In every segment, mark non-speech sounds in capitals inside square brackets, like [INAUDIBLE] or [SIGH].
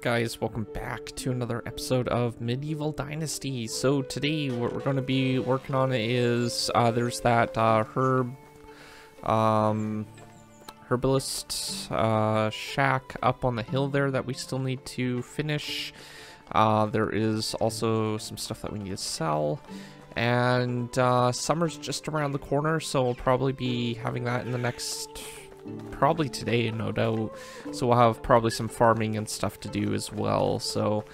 guys, welcome back to another episode of Medieval Dynasty. So today what we're going to be working on is, uh, there's that uh, herb, um, herbalist uh, shack up on the hill there that we still need to finish. Uh, there is also some stuff that we need to sell. And uh, summer's just around the corner, so we'll probably be having that in the next probably today, no doubt. So we'll have probably some farming and stuff to do as well. So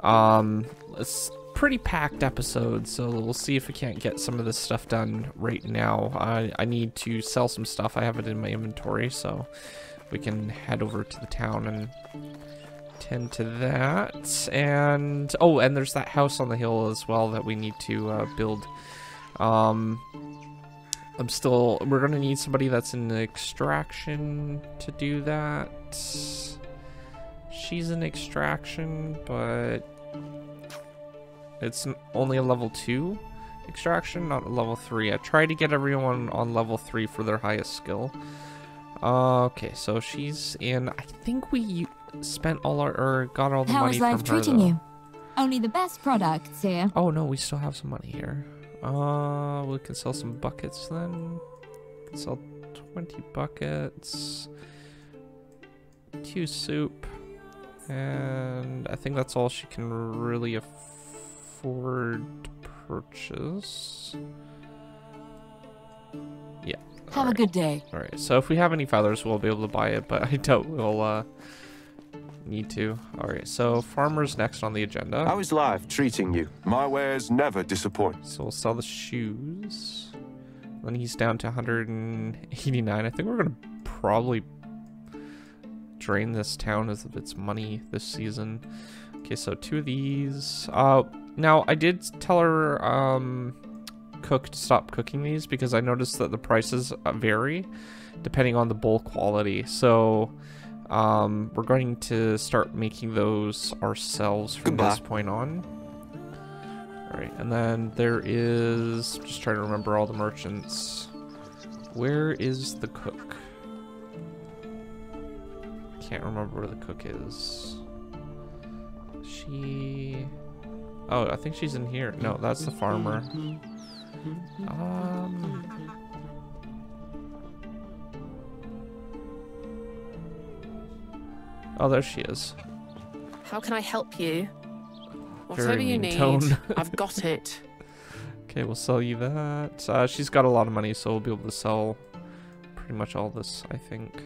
um, it's pretty packed episode. So we'll see if we can't get some of this stuff done right now. I, I need to sell some stuff. I have it in my inventory, so we can head over to the town and tend to that. And oh, and there's that house on the hill as well that we need to uh, build. Um, I'm still, we're gonna need somebody that's in extraction to do that. She's in extraction, but it's only a level two extraction, not a level three. I try to get everyone on level three for their highest skill. Uh, okay, so she's in, I think we spent all our, or got all the How money is life from her, treating though. you? Only the best products here. Oh no, we still have some money here. Uh, we can sell some buckets then. Can sell 20 buckets. Two soup. And I think that's all she can really afford to purchase. Yeah. Have a good day. Alright, so if we have any feathers, we'll be able to buy it, but I doubt we'll, uh, need to. Alright, so farmer's next on the agenda. How is life treating you? My wares never disappoint. So we'll sell the shoes. Then he's down to 189. I think we're gonna probably drain this town of its money this season. Okay, so two of these. Uh, now I did tell her um, cook to stop cooking these because I noticed that the prices vary depending on the bowl quality. So um, we're going to start making those ourselves from this point on. Alright, and then there is, just trying to remember all the merchants. Where is the cook? Can't remember where the cook is. She... Oh, I think she's in here. No, that's the farmer. Um... Oh, there she is. How can I help you? Whatever you need. [LAUGHS] I've got it. Okay, we'll sell you that. Uh, she's got a lot of money, so we'll be able to sell pretty much all this, I think.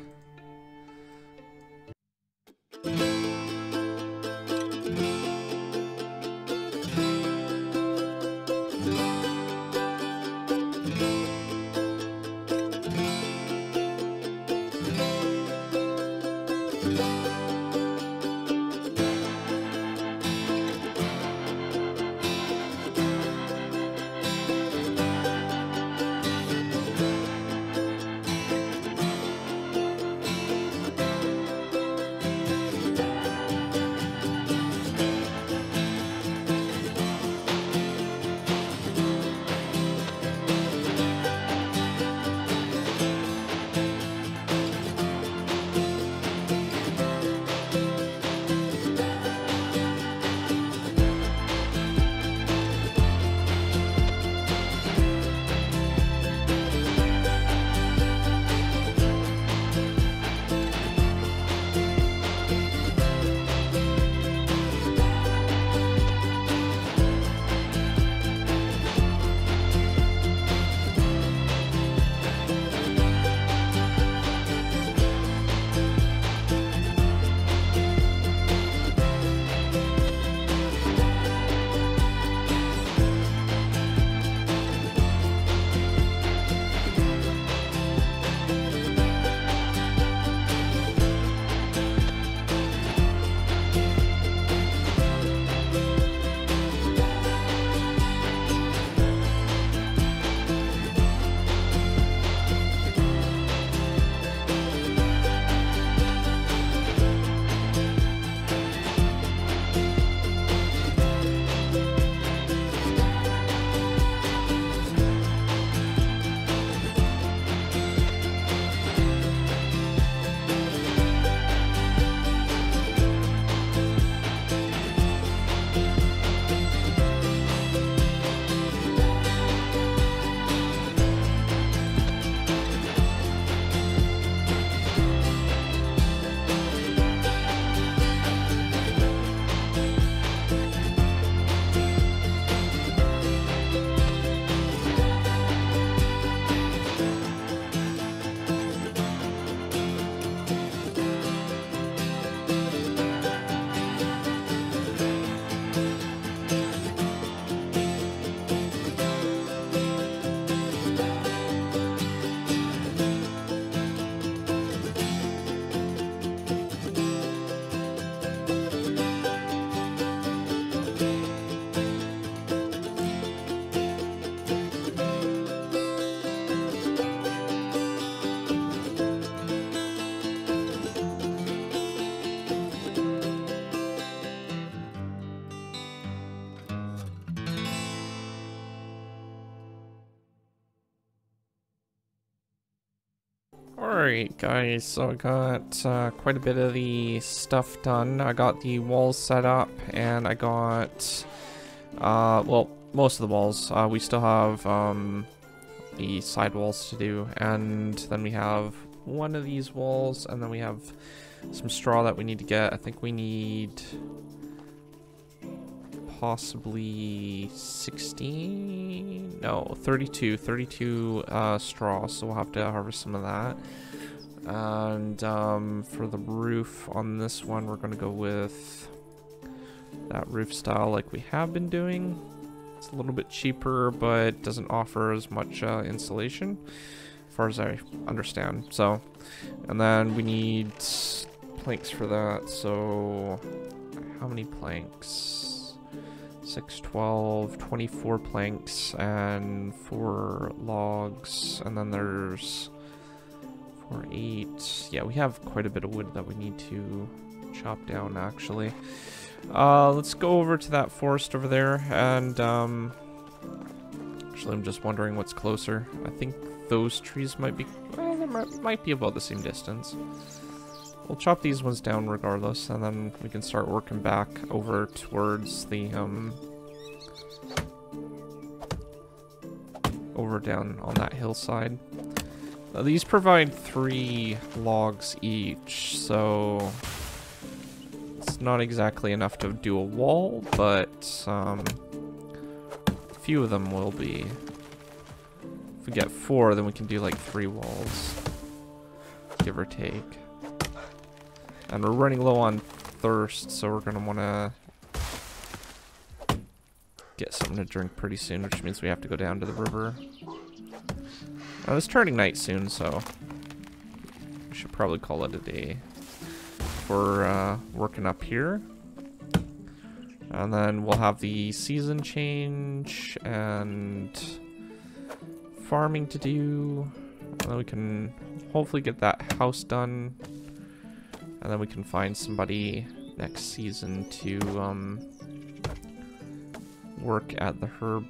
Alright guys, so I got uh, quite a bit of the stuff done. I got the walls set up and I got, uh, well, most of the walls. Uh, we still have um, the side walls to do and then we have one of these walls and then we have some straw that we need to get. I think we need possibly 16 no 32 32 uh, straw so we'll have to harvest some of that and um, for the roof on this one we're going to go with that roof style like we have been doing. It's a little bit cheaper but doesn't offer as much uh, insulation as far as I understand so. And then we need planks for that so how many planks? 6, 12, 24 planks, and 4 logs, and then there's 4, 8. Yeah, we have quite a bit of wood that we need to chop down, actually. Uh, let's go over to that forest over there, and, um... Actually, I'm just wondering what's closer. I think those trees might be... Well, they might be about the same distance. We'll chop these ones down regardless, and then we can start working back over towards the, um... Over down on that hillside. These provide three logs each, so... It's not exactly enough to do a wall, but, um... A few of them will be. If we get four, then we can do like three walls. Give or take. And we're running low on thirst, so we're gonna wanna get something to drink pretty soon, which means we have to go down to the river. Now it's turning night soon, so we should probably call it a day for uh, working up here. And then we'll have the season change and farming to do. And then we can hopefully get that house done and then we can find somebody next season to um, work at the herb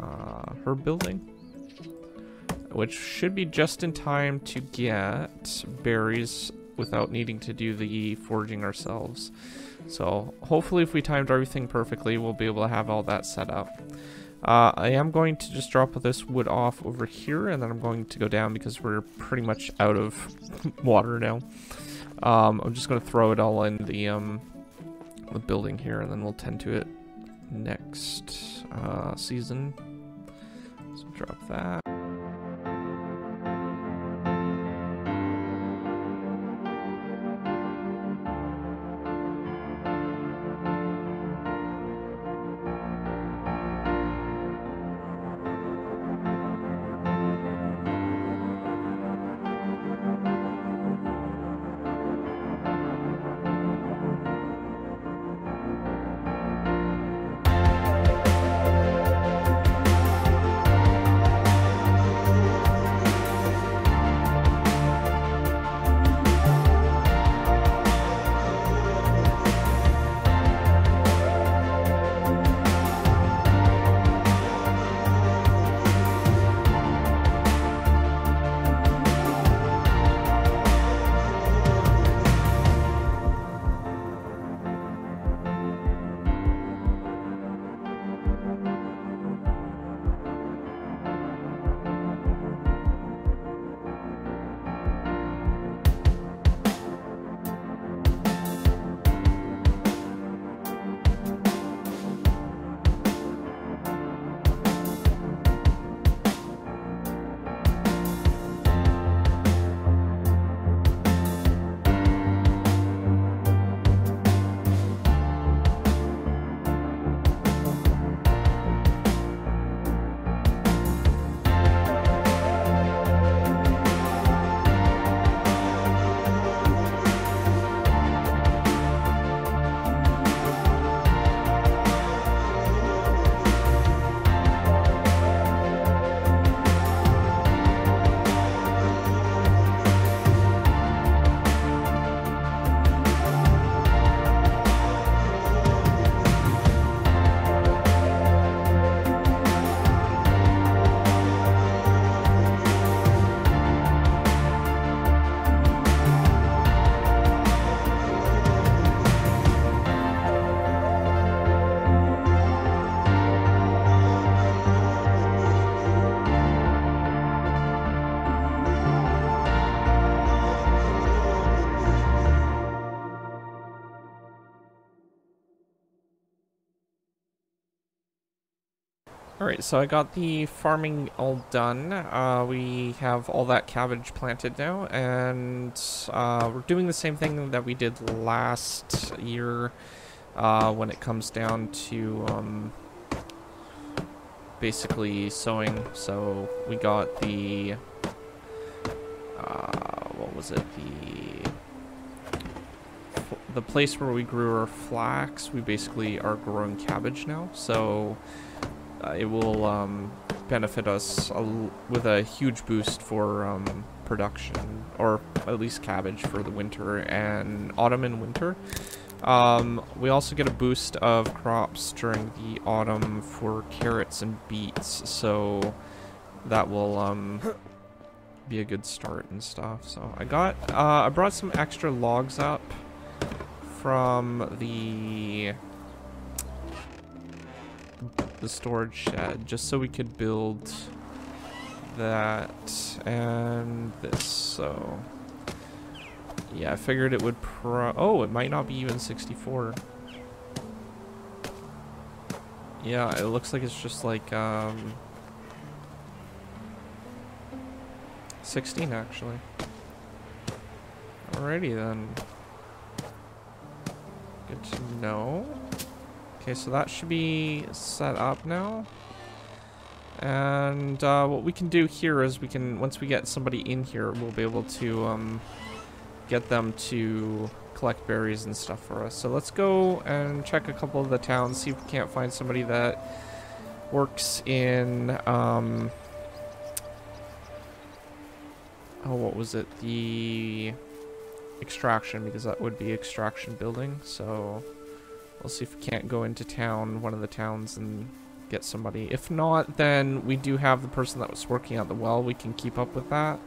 uh, herb building. Which should be just in time to get berries without needing to do the foraging ourselves. So hopefully if we timed everything perfectly, we'll be able to have all that set up. Uh, I am going to just drop this wood off over here, and then I'm going to go down because we're pretty much out of [LAUGHS] water now. Um, I'm just going to throw it all in the, um, the building here, and then we'll tend to it next uh, season. So drop that. Alright, so I got the farming all done. Uh, we have all that cabbage planted now, and uh, we're doing the same thing that we did last year uh, when it comes down to um, basically sowing. So we got the, uh, what was it, the the place where we grew our flax, we basically are growing cabbage now. So uh, it will um, benefit us with a huge boost for um, production, or at least cabbage for the winter and autumn and winter. Um, we also get a boost of crops during the autumn for carrots and beets, so that will um, be a good start and stuff. So I got, uh, I brought some extra logs up from the the storage shed just so we could build that and this so. Yeah I figured it would pro oh it might not be even 64 yeah it looks like it's just like um 16 actually. Alrighty then. Good to know. Okay, so that should be set up now. And uh, what we can do here is we can, once we get somebody in here, we'll be able to um, get them to collect berries and stuff for us. So let's go and check a couple of the towns, see if we can't find somebody that works in, um, oh, what was it? The extraction because that would be extraction building. So we'll see if we can't go into town, one of the towns, and get somebody. If not, then we do have the person that was working at the well. We can keep up with that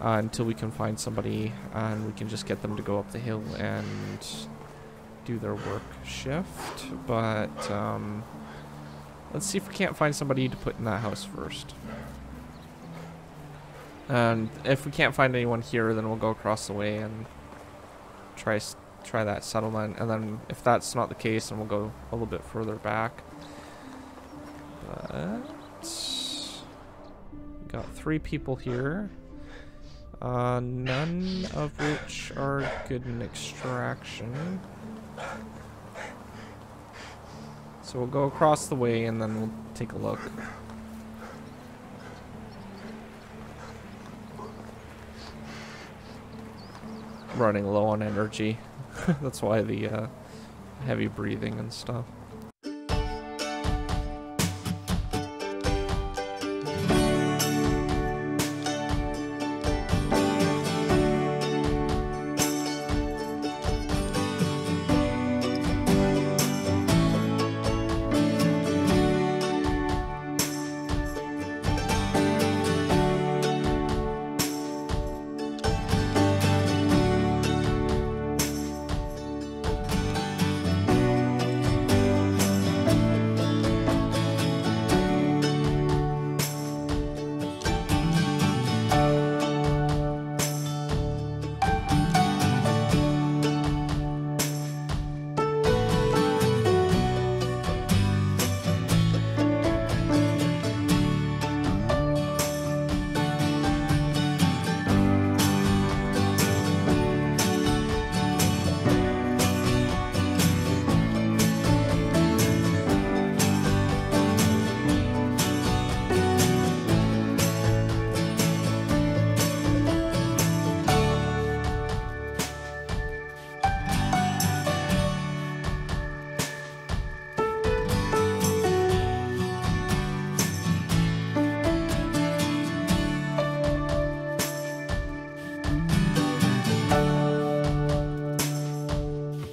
uh, until we can find somebody, and we can just get them to go up the hill and do their work shift. But um, let's see if we can't find somebody to put in that house first. And if we can't find anyone here, then we'll go across the way and try try that settlement. And then if that's not the case, then we'll go a little bit further back. But got three people here. Uh, none of which are good in extraction. So we'll go across the way and then we'll take a look. running low on energy. [LAUGHS] That's why the uh, heavy breathing and stuff.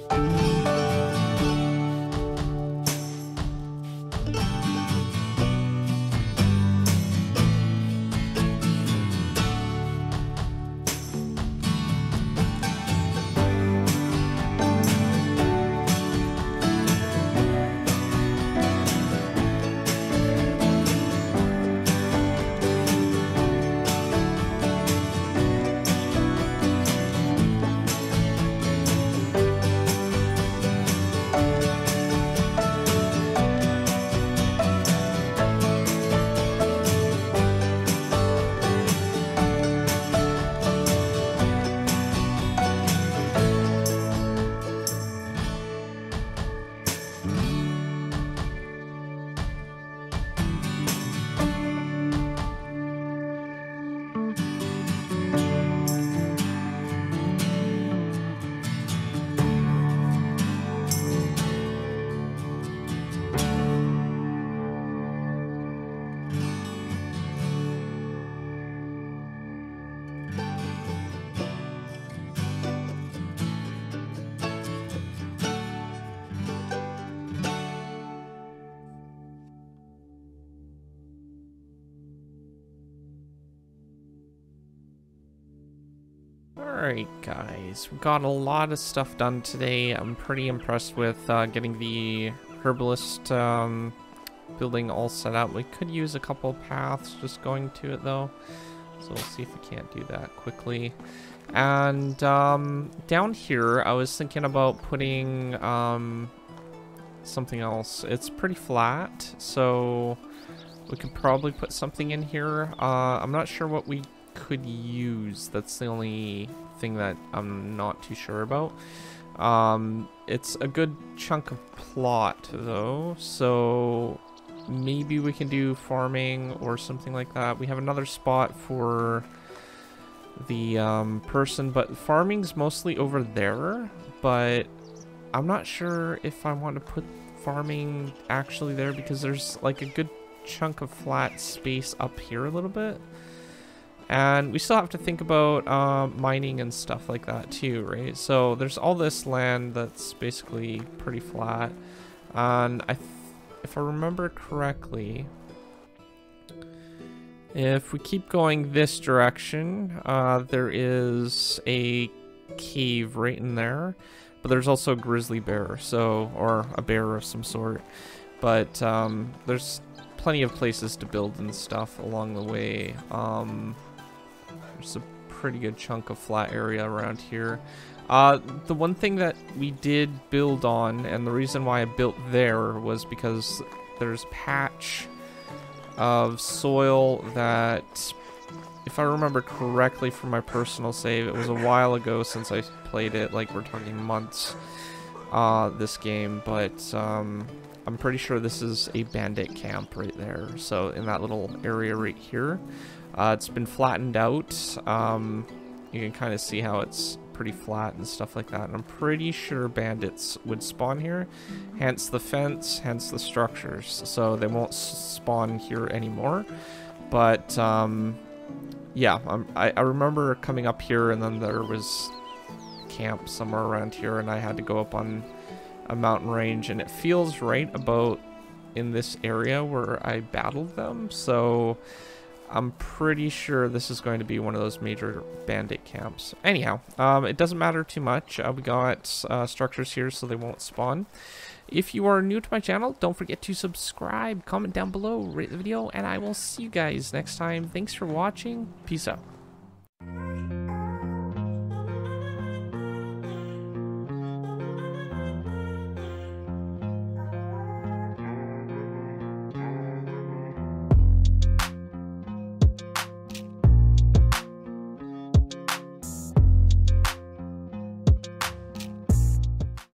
Bye. Alright guys, we got a lot of stuff done today. I'm pretty impressed with uh, getting the herbalist um, building all set up. We could use a couple paths just going to it though. So we'll see if we can't do that quickly. And um, down here, I was thinking about putting um, something else. It's pretty flat, so we could probably put something in here. Uh, I'm not sure what we could use. That's the only thing that I'm not too sure about. Um, it's a good chunk of plot, though, so maybe we can do farming or something like that. We have another spot for the um, person, but farming's mostly over there, but I'm not sure if I want to put farming actually there because there's like a good chunk of flat space up here a little bit. And we still have to think about uh, mining and stuff like that too, right? So there's all this land that's basically pretty flat. And I if I remember correctly, if we keep going this direction, uh, there is a cave right in there. But there's also a grizzly bear, so or a bear of some sort. But um, there's plenty of places to build and stuff along the way. Um, there's a pretty good chunk of flat area around here. Uh, the one thing that we did build on, and the reason why I built there was because there's patch of soil that, if I remember correctly from my personal save, it was a while ago since I played it, like we're talking months, uh, this game, but um, I'm pretty sure this is a bandit camp right there. So in that little area right here, uh, it's been flattened out. Um, you can kind of see how it's pretty flat and stuff like that. And I'm pretty sure bandits would spawn here, hence the fence, hence the structures. So they won't spawn here anymore. But um, yeah, I, I remember coming up here and then there was camp somewhere around here and I had to go up on a mountain range and it feels right about in this area where I battled them. So I'm pretty sure this is going to be one of those major bandit camps. Anyhow, um, it doesn't matter too much. Uh, we got uh, structures here so they won't spawn. If you are new to my channel, don't forget to subscribe, comment down below, rate the video, and I will see you guys next time. Thanks for watching. Peace out.